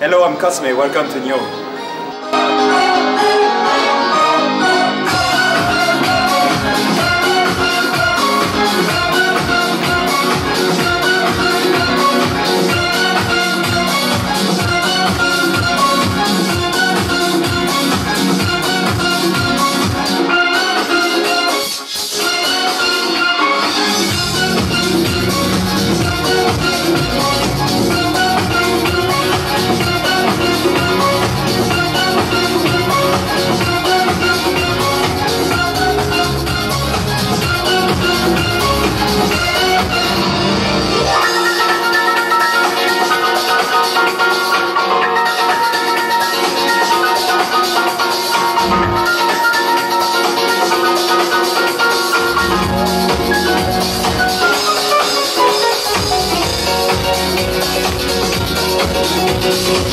Hello, I'm Cosme. Welcome to Nyon. Thank